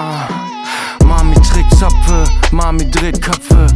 Ah. Mami trägt Zöpfe, Mami dreht Köpfe.